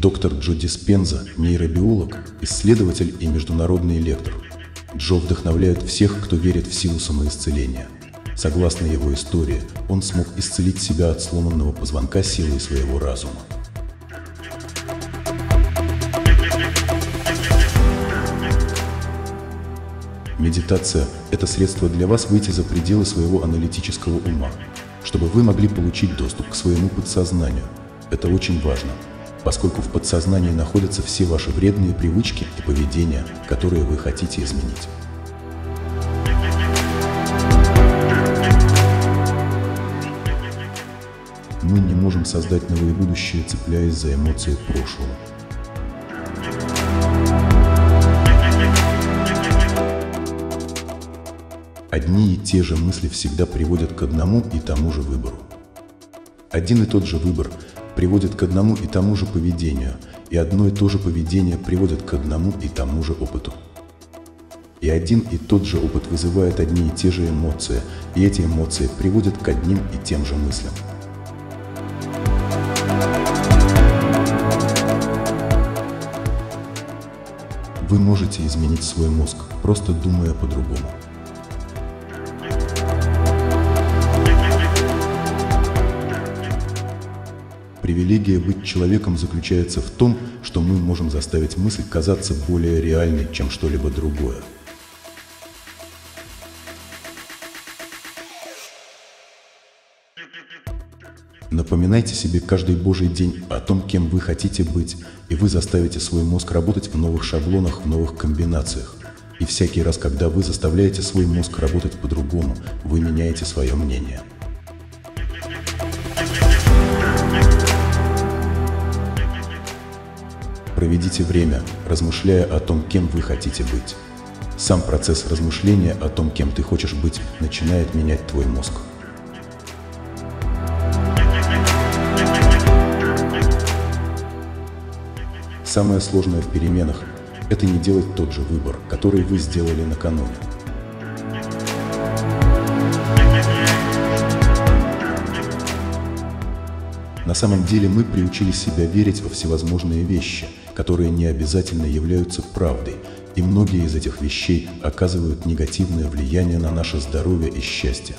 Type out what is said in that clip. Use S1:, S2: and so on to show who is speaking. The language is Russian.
S1: Доктор Джо Диспенза – нейробиолог, исследователь и международный лектор. Джо вдохновляет всех, кто верит в силу самоисцеления. Согласно его истории, он смог исцелить себя от сломанного позвонка силой своего разума. Медитация – это средство для вас выйти за пределы своего аналитического ума, чтобы вы могли получить доступ к своему подсознанию. Это очень важно, поскольку в подсознании находятся все ваши вредные привычки и поведения, которые вы хотите изменить. Мы не можем создать новое будущее, цепляясь за эмоции прошлого. Одни и те же мысли всегда приводят к одному и тому же выбору. Один и тот же выбор приводит к одному и тому же поведению, и одно и то же поведение приводит к одному и тому же опыту. И один и тот же опыт вызывает одни и те же эмоции, и эти эмоции приводят к одним и тем же мыслям. Вы можете изменить свой мозг, просто думая по-другому. Привилегия быть человеком заключается в том, что мы можем заставить мысль казаться более реальной, чем что-либо другое. Напоминайте себе каждый божий день о том, кем вы хотите быть, и вы заставите свой мозг работать в новых шаблонах, в новых комбинациях. И всякий раз, когда вы заставляете свой мозг работать по-другому, вы меняете свое мнение. Проведите время, размышляя о том, кем вы хотите быть. Сам процесс размышления о том, кем ты хочешь быть, начинает менять твой мозг. Самое сложное в переменах – это не делать тот же выбор, который вы сделали накануне. На самом деле мы приучили себя верить во всевозможные вещи, которые не обязательно являются правдой, и многие из этих вещей оказывают негативное влияние на наше здоровье и счастье.